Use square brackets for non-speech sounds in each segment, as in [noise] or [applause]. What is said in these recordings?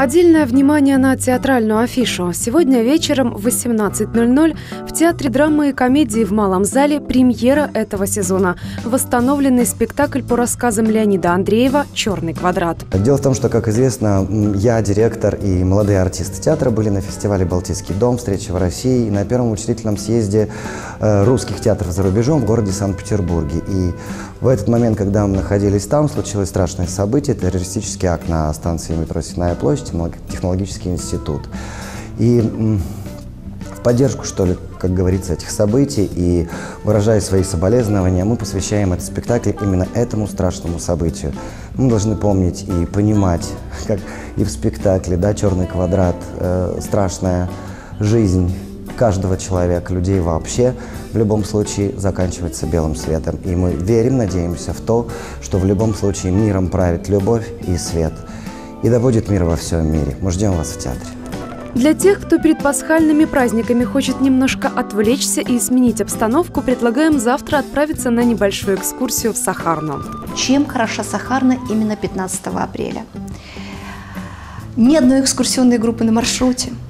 Отдельное внимание на театральную афишу. Сегодня вечером в 18.00 в Театре драмы и комедии в Малом зале премьера этого сезона. Восстановленный спектакль по рассказам Леонида Андреева «Черный квадрат». Дело в том, что, как известно, я, директор и молодые артисты театра были на фестивале «Балтийский дом. Встреча в России» и на первом учредительном съезде э, русских театров за рубежом в городе Санкт-Петербурге. И в этот момент, когда мы находились там, случилось страшное событие, террористический акт на станции метро «Синая площадь», технологический институт. И в поддержку, что ли, как говорится, этих событий и выражая свои соболезнования, мы посвящаем этот спектакль именно этому страшному событию. Мы должны помнить и понимать, как и в спектакле, да, «Черный квадрат», э, страшная жизнь каждого человека, людей вообще, в любом случае заканчивается белым светом. И мы верим, надеемся в то, что в любом случае миром правит любовь и свет – и да будет мир во всем мире. Мы ждем вас в театре. Для тех, кто перед пасхальными праздниками хочет немножко отвлечься и сменить обстановку, предлагаем завтра отправиться на небольшую экскурсию в Сахарну. Чем хороша Сахарна именно 15 апреля? Ни одной экскурсионной группы на маршруте –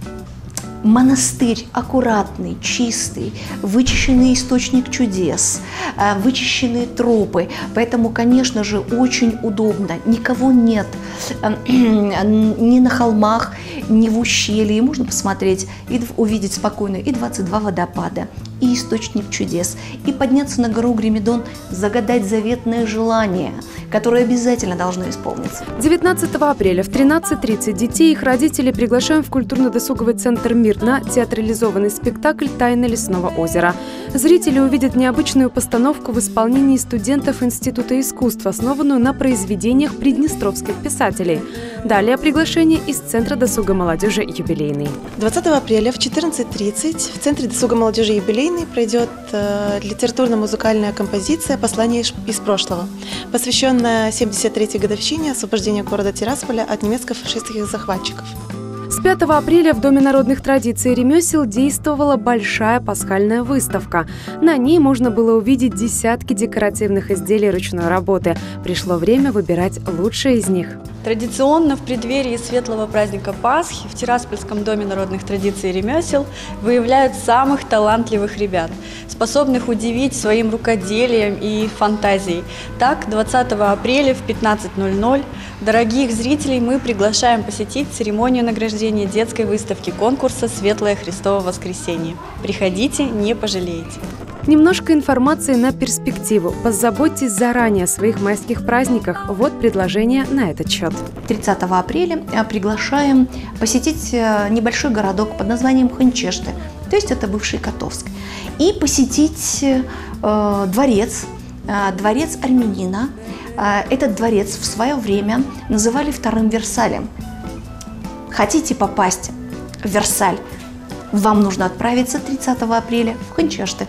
монастырь аккуратный, чистый, вычищенный источник чудес, э, вычищенные тропы. Поэтому, конечно же, очень удобно. Никого нет э, [clears throat] ни на холмах, ни в ущелье. Можно посмотреть и увидеть спокойно и 22 водопада, и источник чудес, и подняться на гору Гремидон, загадать заветное желание, которое обязательно должно исполниться. 19 апреля в 13.30 детей и их родители приглашаем в культурно-досуговый центр «Мир» на театрализованный спектакль «Тайны лесного озера». Зрители увидят необычную постановку в исполнении студентов Института искусств, основанную на произведениях приднестровских писателей. Далее приглашение из Центра досуга молодежи «Юбилейный». 20 апреля в 14.30 в Центре досуга молодежи «Юбилейный» юбилейный пройдет э, литературно-музыкальная композиция «Послание из прошлого», посвященная 73-й годовщине освобождения города Тирасполя от немецко-фашистских захватчиков. С 5 апреля в Доме народных традиций и ремесел действовала большая пасхальная выставка. На ней можно было увидеть десятки декоративных изделий ручной работы. Пришло время выбирать лучшие из них. Традиционно в преддверии светлого праздника Пасхи в Тираспольском доме народных традиций и ремесел выявляют самых талантливых ребят, способных удивить своим рукоделием и фантазией. Так, 20 апреля в 15.00 дорогих зрителей мы приглашаем посетить церемонию награждения детской выставки конкурса «Светлое Христово воскресенье». Приходите, не пожалеете. Немножко информации на перспективу. Позаботьтесь заранее о своих майских праздниках. Вот предложение на этот счет. 30 апреля э, приглашаем посетить э, небольшой городок под названием Ханчешты, то есть это бывший Котовск, и посетить э, дворец, э, дворец армянина. Э, этот дворец в свое время называли вторым Версалем. Хотите попасть в Версаль? Вам нужно отправиться 30 апреля в Ханчешты.